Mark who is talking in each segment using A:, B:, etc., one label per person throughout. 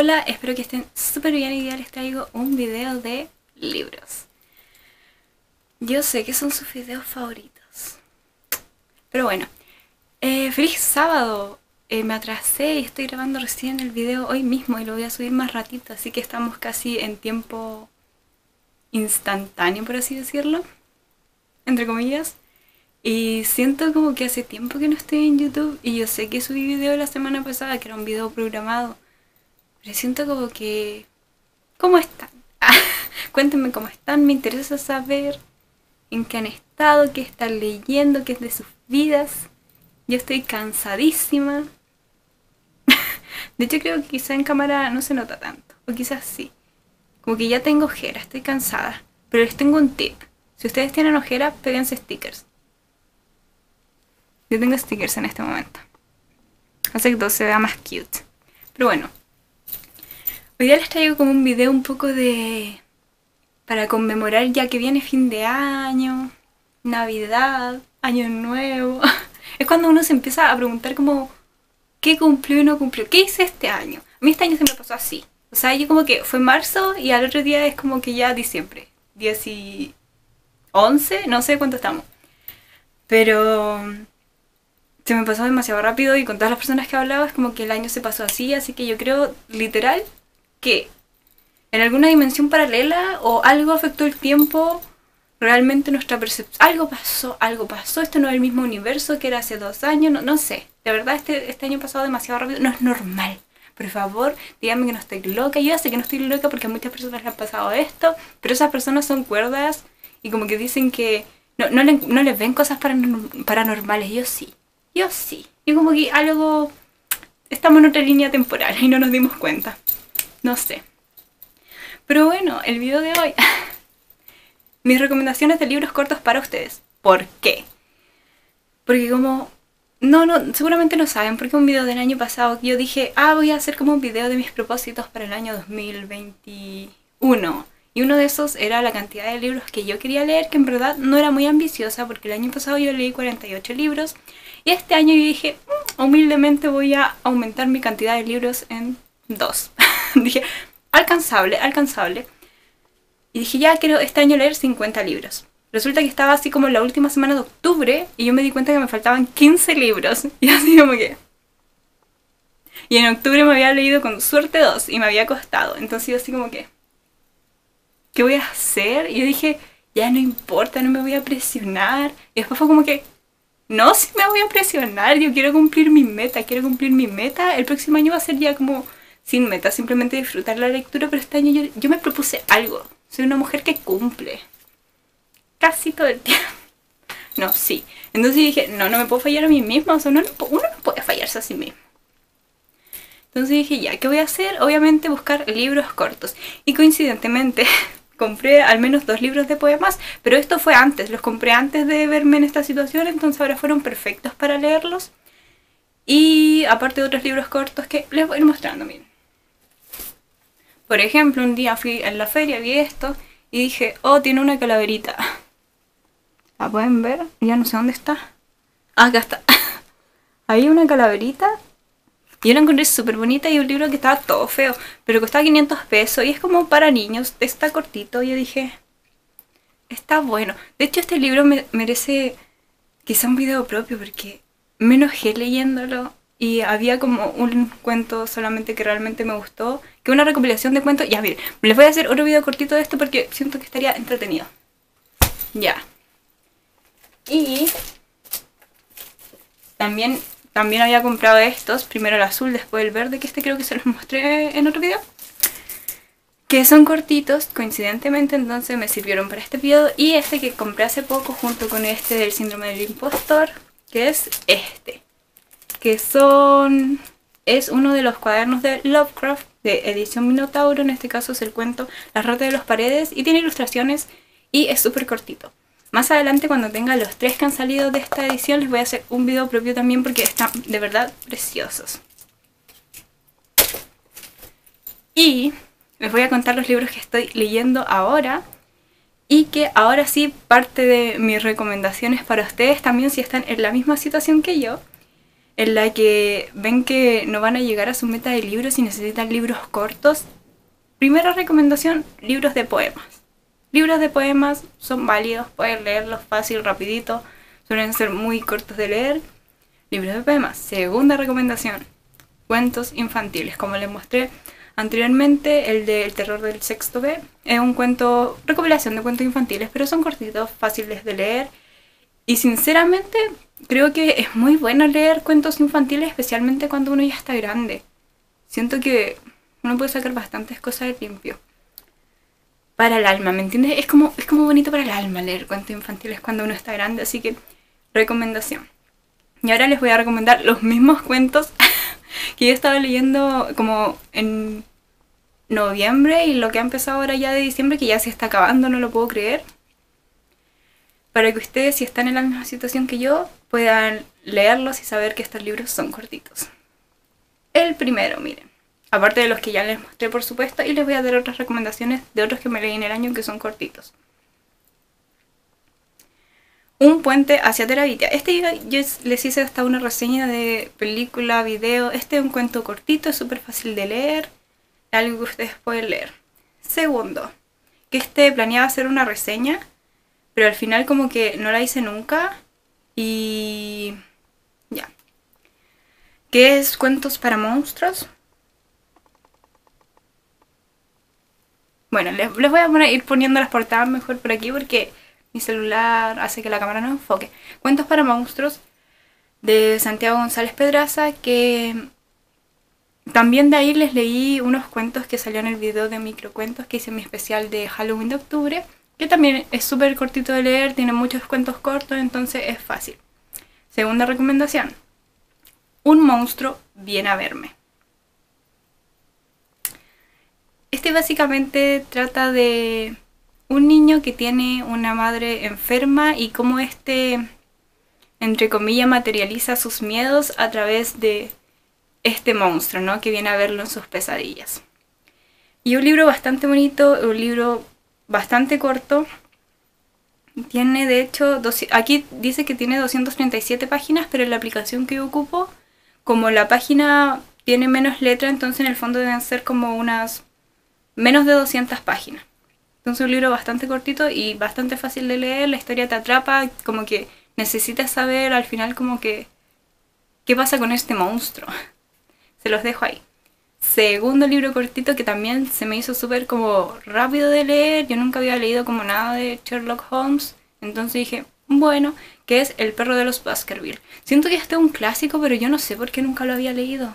A: Hola, espero que estén súper bien y ya les traigo un video de libros. Yo sé que son sus videos favoritos. Pero bueno, eh, feliz sábado. Eh, me atrasé y estoy grabando recién el video hoy mismo y lo voy a subir más ratito, así que estamos casi en tiempo instantáneo, por así decirlo, entre comillas. Y siento como que hace tiempo que no estoy en YouTube y yo sé que subí video la semana pasada, que era un video programado, pero siento como que... ¿Cómo están? cuéntenme cómo están, me interesa saber en qué han estado, qué están leyendo, qué es de sus vidas. Yo estoy cansadísima. de hecho creo que quizá en cámara no se nota tanto, o quizás sí. Como que ya tengo ojera, estoy cansada. Pero les tengo un tip. Si ustedes tienen ojera, péguense stickers. Yo tengo stickers en este momento. Hace que todo se vea más cute. Pero bueno. Hoy día les traigo como un video un poco de... Para conmemorar ya que viene fin de año, Navidad, Año Nuevo. Es cuando uno se empieza a preguntar como... ¿Qué cumplió y no cumplió? ¿Qué hice este año? A mí este año se me pasó así. O sea, yo como que fue marzo y al otro día es como que ya diciembre. 10 y 11, no sé cuánto estamos. Pero se me pasó demasiado rápido y con todas las personas que hablaba es como que el año se pasó así, así que yo creo literal que en alguna dimensión paralela o algo afectó el tiempo, realmente nuestra percepción, algo pasó, algo pasó, esto no es el mismo universo que era hace dos años, no, no sé, de verdad este, este año pasado demasiado rápido, no es normal. Por favor, díganme que no estoy loca. Yo ya sé que no estoy loca porque a muchas personas les ha pasado esto, pero esas personas son cuerdas y como que dicen que no, no, no les ven cosas paranormales. Yo sí. Yo sí. Y como que algo... Estamos en otra línea temporal y no nos dimos cuenta. No sé. Pero bueno, el video de hoy. Mis recomendaciones de libros cortos para ustedes. ¿Por qué? Porque como... No, no, seguramente no saben, porque un video del año pasado yo dije, ah, voy a hacer como un video de mis propósitos para el año 2021. Y uno de esos era la cantidad de libros que yo quería leer, que en verdad no era muy ambiciosa, porque el año pasado yo leí 48 libros. Y este año yo dije, mm, humildemente voy a aumentar mi cantidad de libros en dos. dije, alcanzable, alcanzable. Y dije, ya quiero este año leer 50 libros. Resulta que estaba así como en la última semana de octubre y yo me di cuenta que me faltaban 15 libros. Y así como que... Y en octubre me había leído con suerte dos y me había costado. Entonces yo así como que... ¿qué voy a hacer? Y yo dije, ya no importa, no me voy a presionar. Y después fue como que, no, si me voy a presionar, yo quiero cumplir mi meta, quiero cumplir mi meta. El próximo año va a ser ya como sin meta, simplemente disfrutar la lectura, pero este año yo, me propuse algo. Soy una mujer que cumple. Casi todo el tiempo. No, sí. Entonces dije, no, no me puedo fallar a mí misma. O sea, uno no, uno no puede fallarse a sí mismo. Entonces dije, ya, ¿qué voy a hacer? Obviamente buscar libros cortos. Y coincidentemente, compré al menos dos libros de poemas, pero esto fue antes, los compré antes de verme en esta situación, entonces ahora fueron perfectos para leerlos. Y aparte de otros libros cortos que les voy a ir mostrando, miren. Por ejemplo, un día fui en la feria, vi esto y dije, oh, tiene una calaverita. ¿La pueden ver? Ya no sé dónde está. Ah, acá está. Hay una calaverita y yo la encontré súper bonita y un libro que estaba todo feo, pero costaba 500 pesos y es como para niños, está cortito. Y yo dije, está bueno. De hecho, este libro me merece quizá un video propio porque me enojé leyéndolo y había como un cuento solamente que realmente me gustó, que una recopilación de cuentos. Ya, miren, les voy a hacer otro video cortito de esto porque siento que estaría entretenido. Ya. Y también también había comprado estos, primero el azul, después el verde, que este creo que se los mostré en otro video. Que son cortitos, coincidentemente, entonces me sirvieron para este video. Y este que compré hace poco junto con este del síndrome del impostor, que es este. Que son... Es uno de los cuadernos de Lovecraft de edición Minotauro, en este caso es el cuento La rata de los paredes y tiene ilustraciones y es súper cortito. Más adelante cuando tenga los tres que han salido de esta edición les voy a hacer un video propio también porque están de verdad preciosos. Y les voy a contar los libros que estoy leyendo ahora y que ahora sí parte de mis recomendaciones para ustedes también si están en la misma situación que yo en la que ven que no van a llegar a su meta de libros y necesitan libros cortos. Primera recomendación, libros de poemas. Libros de poemas son válidos, pueden leerlos fácil, rapidito, suelen ser muy cortos de leer. Libros de poemas. Segunda recomendación, cuentos infantiles. Como les mostré anteriormente, el de El terror del sexto B es un cuento, recopilación de cuentos infantiles, pero son cortitos, fáciles de leer. Y sinceramente, creo que es muy bueno leer cuentos infantiles, especialmente cuando uno ya está grande. Siento que uno puede sacar bastantes cosas de limpio. Para el alma, ¿me entiendes? Es como, es como bonito para el alma leer cuentos infantiles cuando uno está grande, así que recomendación. Y ahora les voy a recomendar los mismos cuentos que yo estaba leyendo como en noviembre y lo que ha empezado ahora ya de diciembre, que ya se está acabando, no lo puedo creer. Para que ustedes, si están en la misma situación que yo, puedan leerlos y saber que estos libros son cortitos. El primero, miren. Aparte de los que ya les mostré, por supuesto, y les voy a dar otras recomendaciones de otros que me leí en el año que son cortitos. Un puente hacia Terabitia. Este yo les hice hasta una reseña de película, video. Este es un cuento cortito, es súper fácil de leer. Algo que ustedes pueden leer. Segundo, que este planeaba hacer una reseña, pero al final como que no la hice nunca. Y ya. ¿Qué es Cuentos para Monstruos? Bueno, les, voy a ir poniendo las portadas mejor por aquí porque mi celular hace que la cámara no enfoque. Cuentos para Monstruos de Santiago González Pedraza que también de ahí les leí unos cuentos que salió en el video de microcuentos que hice mi especial de Halloween de octubre que también es súper cortito de leer, tiene muchos cuentos cortos, entonces es fácil. Segunda recomendación, un monstruo viene a verme. Este básicamente trata de un niño que tiene una madre enferma y cómo este, entre comillas, materializa sus miedos a través de este monstruo, ¿no? Que viene a verlo en sus pesadillas. Y un libro bastante bonito, un libro bastante corto. Tiene de hecho, aquí dice que tiene 237 páginas, pero en la aplicación que yo ocupo, como la página tiene menos letra, entonces en el fondo deben ser como unas menos de 200 páginas. Entonces un libro bastante cortito y bastante fácil de leer, la historia te atrapa, como que necesitas saber al final como que qué pasa con este monstruo. Se los dejo ahí segundo libro cortito que también se me hizo súper como rápido de leer. Yo nunca había leído como nada de Sherlock Holmes. Entonces dije, bueno, que es El perro de los Baskerville. Siento que este es un clásico, pero yo no sé por qué nunca lo había leído.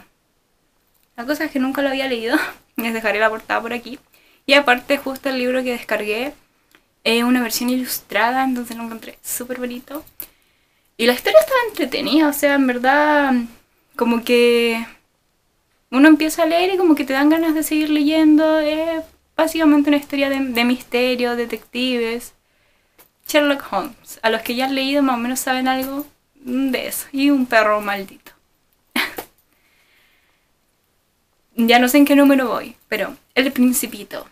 A: La cosa es que nunca lo había leído. Les dejaré la portada por aquí. Y aparte, justo el libro que descargué es una versión ilustrada, entonces lo encontré súper bonito. Y la historia estaba entretenida, o sea, en verdad, como que uno empieza a leer y como que te dan ganas de seguir leyendo. Es básicamente una historia de, misterio, detectives. Sherlock Holmes. A los que ya han leído más o menos saben algo de eso. Y un perro maldito. ya no sé en qué número voy, pero El Principito.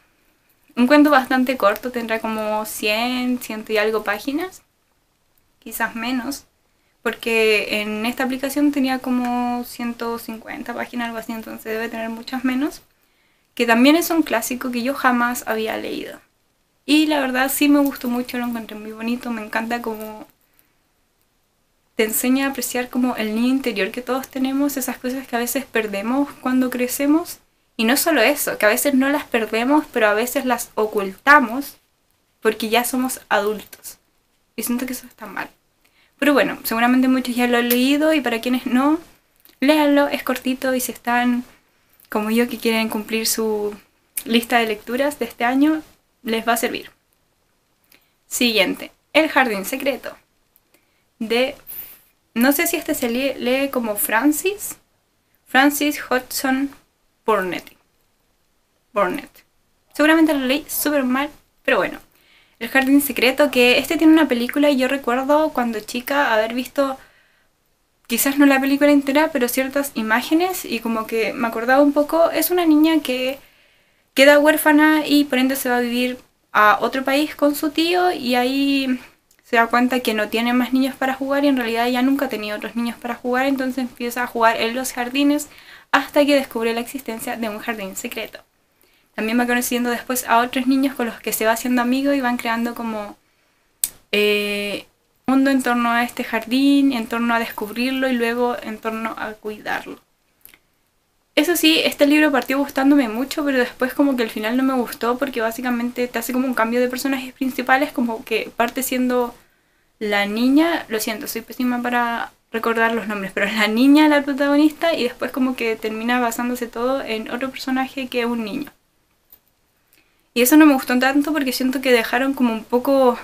A: Un cuento bastante corto, tendrá como 100, 100 y algo páginas. Quizás menos porque en esta aplicación tenía como 150 páginas, algo así, entonces debe tener muchas menos, que también es un clásico que yo jamás había leído. Y la verdad sí me gustó mucho, lo encontré muy bonito, me encanta como te enseña a apreciar como el niño interior que todos tenemos, esas cosas que a veces perdemos cuando crecemos. Y no solo eso, que a veces no las perdemos, pero a veces las ocultamos porque ya somos adultos. Y siento que eso está mal. Pero bueno, seguramente muchos ya lo han leído y para quienes no, léanlo, es cortito y si están como yo que quieren cumplir su lista de lecturas de este año, les va a servir. Siguiente, El Jardín Secreto. De, no sé si este se lee, como Francis, Francis Hodgson Burnett. Burnett. Seguramente lo leí súper mal, pero bueno. El Jardín Secreto, que este tiene una película y yo recuerdo cuando chica haber visto, quizás no la película entera, pero ciertas imágenes y como que me acordaba un poco, es una niña que queda huérfana y por ende se va a vivir a otro país con su tío y ahí se da cuenta que no tiene más niños para jugar y en realidad ya nunca tenía otros niños para jugar, entonces empieza a jugar en los jardines hasta que descubre la existencia de un jardín secreto. También va conociendo después a otros niños con los que se va haciendo amigo y van creando como eh, mundo en torno a este jardín, en torno a descubrirlo y luego en torno a cuidarlo. Eso sí, este libro partió gustándome mucho, pero después como que al final no me gustó porque básicamente te hace como un cambio de personajes principales, como que parte siendo la niña, lo siento, soy pésima para recordar los nombres, pero la niña la protagonista y después como que termina basándose todo en otro personaje que es un niño. Y eso no me gustó tanto porque siento que dejaron como un poco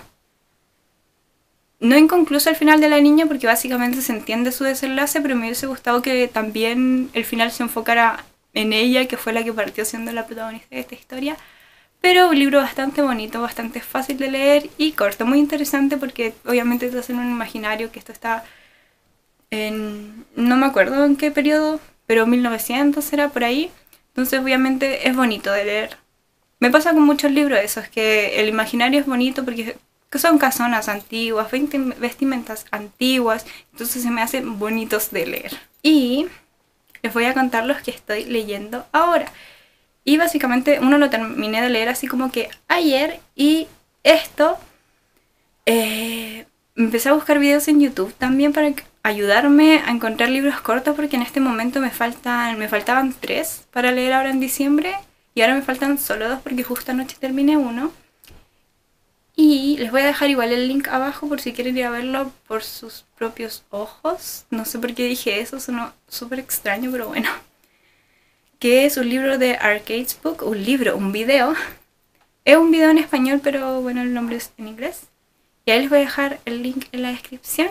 A: no inconcluso el final de la niña porque básicamente se entiende su desenlace, pero me hubiese gustado que también el final se enfocara en ella, que fue la que partió siendo la protagonista de esta historia. Pero un libro bastante bonito, bastante fácil de leer y corto, muy interesante porque obviamente te hacen un imaginario que esto está en... no me acuerdo en qué periodo, pero 1900 será por ahí. Entonces obviamente es bonito de leer. Me pasa con muchos libros eso, es que el imaginario es bonito porque que son casonas antiguas, vestimentas antiguas, entonces se me hacen bonitos de leer. Y les voy a contar los que estoy leyendo ahora. Y básicamente uno lo terminé de leer así como que ayer y esto eh, empecé a buscar videos en YouTube también para ayudarme a encontrar libros cortos porque en este momento me faltan me faltaban tres para leer ahora en diciembre y ahora me faltan solo dos porque justo anoche terminé uno. Y les voy a dejar igual el link abajo por si quieren ir a verlo por sus propios ojos. No sé por qué dije eso, sonó súper extraño, pero bueno. Que es un libro de Arcades Book, un libro, un video. Es un video en español, pero bueno, el nombre es en inglés. Y ahí les voy a dejar el link en la descripción.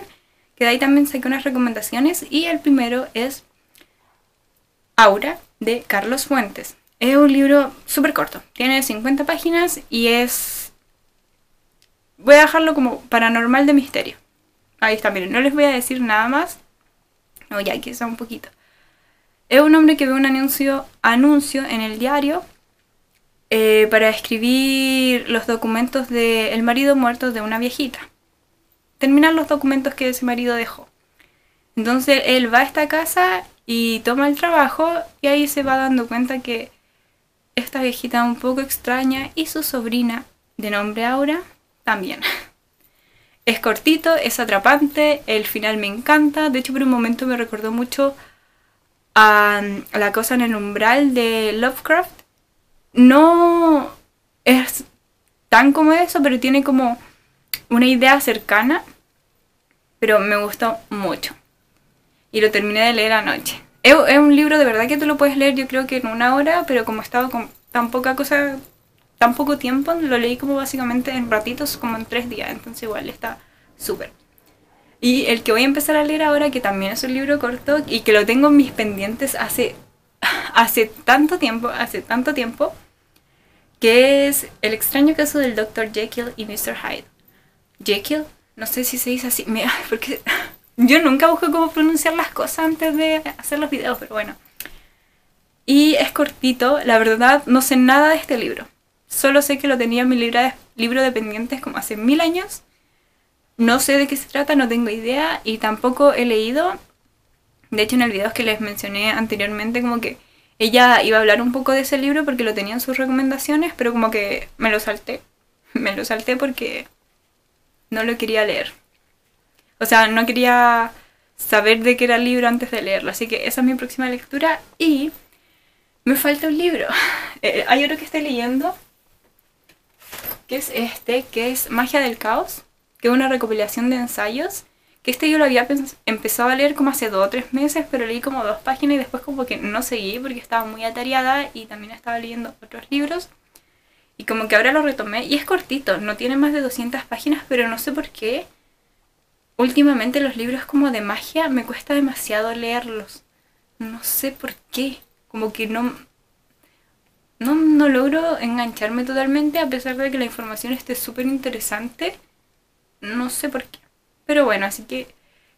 A: Que de ahí también saqué unas recomendaciones. Y el primero es Aura de Carlos Fuentes. Es un libro súper corto. Tiene 50 páginas y es voy a dejarlo como paranormal de misterio. Ahí está, miren, no les voy a decir nada más. No, ya quizá un poquito. Es un hombre que ve un anuncio, anuncio en el diario eh, para escribir los documentos del marido muerto de una viejita. Terminar los documentos que ese marido dejó. Entonces él va a esta casa y toma el trabajo y ahí se va dando cuenta que esta viejita un poco extraña y su sobrina de nombre Aura también. Es cortito, es atrapante, el final me encanta. De hecho, por un momento me recordó mucho a, La cosa en el umbral de Lovecraft. No es tan como eso, pero tiene como una idea cercana. Pero me gustó mucho. Y lo terminé de leer anoche. Es, un libro de verdad que tú lo puedes leer yo creo que en una hora, pero como he estado con tan poca cosa tan poco tiempo, lo leí como básicamente en ratitos, como en tres días, entonces igual está súper. Y el que voy a empezar a leer ahora, que también es un libro corto y que lo tengo en mis pendientes hace, hace tanto tiempo, hace tanto tiempo, que es El extraño caso del Dr. Jekyll y Mr. Hyde. Jekyll, no sé si se dice así, mira, porque yo nunca busco cómo pronunciar las cosas antes de hacer los videos, pero bueno. Y es cortito, la verdad no sé nada de este libro. Solo sé que lo tenía en mi libro de pendientes como hace mil años. No sé de qué se trata, no tengo idea y tampoco he leído. De hecho, en el video que les mencioné anteriormente, como que ella iba a hablar un poco de ese libro porque lo tenía en sus recomendaciones, pero como que me lo salté. Me lo salté porque no lo quería leer. O sea, no quería saber de qué era el libro antes de leerlo. Así que esa es mi próxima lectura y me falta un libro. Eh, hay otro que estoy leyendo que es este, que es Magia del Caos, que es una recopilación de ensayos, que este yo lo había empezado a leer como hace dos o tres meses, pero leí como dos páginas y después como que no seguí porque estaba muy atareada y también estaba leyendo otros libros. Y como que ahora lo retomé y es cortito, no tiene más de 200 páginas, pero no sé por qué. Últimamente los libros como de magia me cuesta demasiado leerlos. No sé por qué. Como que no, no, no logro engancharme totalmente a pesar de que la información esté súper interesante. No sé por qué. Pero bueno, así que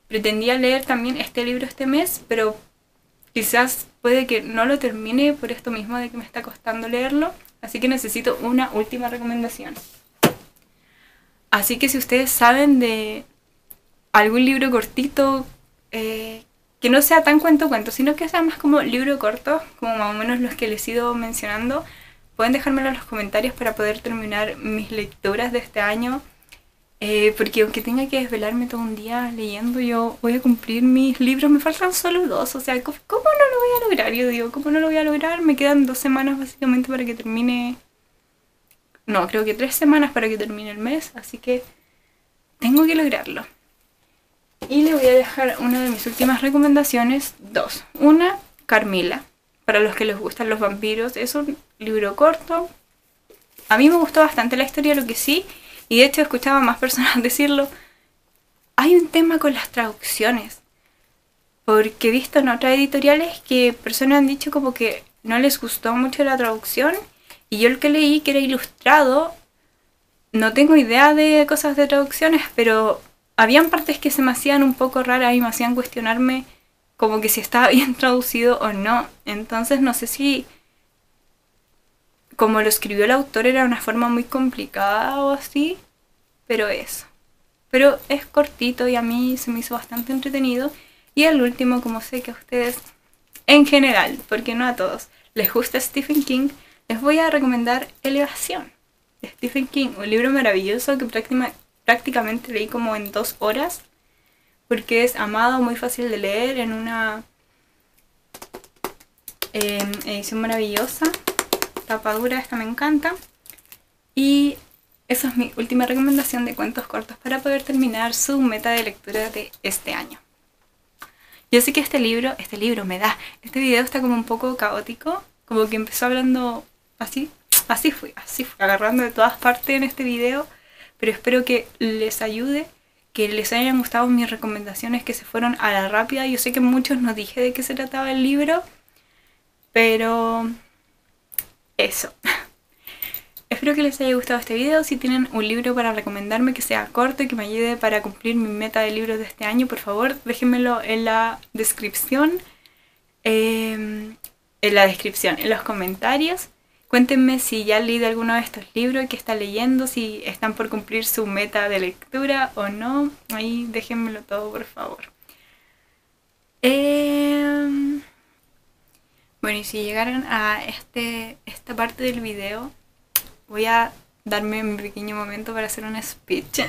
A: pretendía leer también este libro este mes, pero quizás puede que no lo termine por esto mismo de que me está costando leerlo. Así que necesito una última recomendación. Así que si ustedes saben de algún libro cortito, eh, que no sea tan cuento cuento, sino que sea más como libro corto, como más o menos los que les he ido mencionando, pueden dejármelo en los comentarios para poder terminar mis lecturas de este año. Eh, porque aunque tenga que desvelarme todo un día leyendo, yo voy a cumplir mis libros. Me faltan solo dos. O sea, ¿cómo no lo voy a lograr? Yo digo, ¿cómo no lo voy a lograr? Me quedan dos semanas básicamente para que termine. No, creo que tres semanas para que termine el mes. Así que tengo que lograrlo. Y le voy a dejar una de mis últimas recomendaciones. Dos. Una, Carmila. Para los que les gustan los vampiros. Es un libro corto. A mí me gustó bastante la historia, lo que sí y de hecho escuchaba a más personas decirlo, hay un tema con las traducciones. Porque he visto en otras editoriales que personas han dicho como que no les gustó mucho la traducción y yo el que leí que era ilustrado, no tengo idea de cosas de traducciones, pero habían partes que se me hacían un poco raras y me hacían cuestionarme como que si estaba bien traducido o no. Entonces no sé si como lo escribió el autor era una forma muy complicada o así, pero eso. Pero es cortito y a mí se me hizo bastante entretenido. Y el último, como sé que a ustedes, en general, porque no a todos, les gusta Stephen King, les voy a recomendar Elevación de Stephen King, un libro maravilloso que prácticamente leí como en dos horas, porque es amado, muy fácil de leer, en una em, edición maravillosa tapadura, esta me encanta. Y esa es mi última recomendación de cuentos cortos para poder terminar su meta de lectura de este año. Yo sé que este libro, este libro me da, este video está como un poco caótico, como que empezó hablando así, así fui, así fui, agarrando de todas partes en este video, pero espero que les ayude, que les hayan gustado mis recomendaciones que se fueron a la rápida. Yo sé que muchos no dije de qué se trataba el libro, pero eso. Espero que les haya gustado este video. Si tienen un libro para recomendarme que sea corto y que me ayude para cumplir mi meta de libros de este año, por favor déjenmelo en la descripción. Em, en la descripción, en los comentarios. Cuéntenme si ya han leído alguno de estos libros que están leyendo, si están por cumplir su meta de lectura o no. Ahí déjenmelo todo, por favor. Eh... Bueno, y si llegaron a este, esta parte del video, voy a darme un pequeño momento para hacer un speech.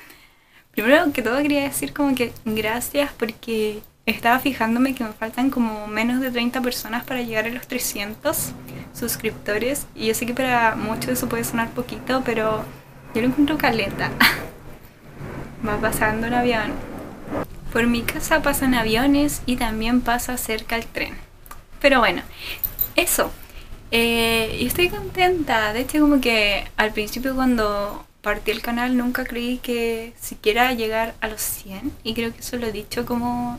A: Primero que todo quería decir como que gracias porque estaba fijándome que me faltan como menos de 30 personas para llegar a los 300 suscriptores y yo sé que para muchos eso puede sonar poquito, pero yo lo encuentro caleta. Va pasando un avión. Por mi casa pasan aviones y también pasa cerca el tren. Pero bueno, eso. Eh, y estoy contenta. De hecho, como que al principio cuando partí el canal nunca creí que siquiera llegar a los 100. Y creo que eso lo he dicho como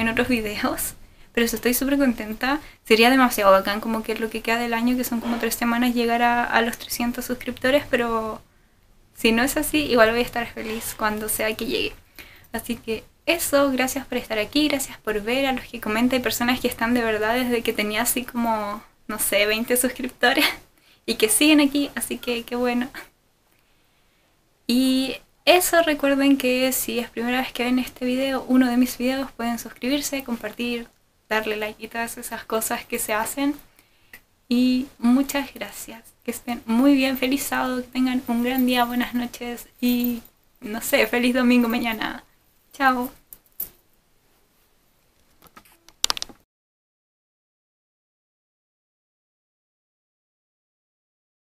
A: en otros videos. Pero estoy súper contenta. Sería demasiado bacán como que lo que queda del año, que son como tres semanas, llegar a, los 300 suscriptores. Pero si no es así, igual voy a estar feliz cuando sea que llegue. Así que eso, gracias por estar aquí, gracias por ver a los que comentan, personas que están de verdad desde que tenía así como, no sé, 20 suscriptores y que siguen aquí, así que qué bueno. Y eso, recuerden que si es primera vez que ven este video, uno de mis videos, pueden suscribirse, compartir, darle like y todas esas cosas que se hacen. Y muchas gracias. Que estén muy bien, feliz sábado, que tengan un gran día, buenas noches y no sé, feliz domingo mañana. Chao.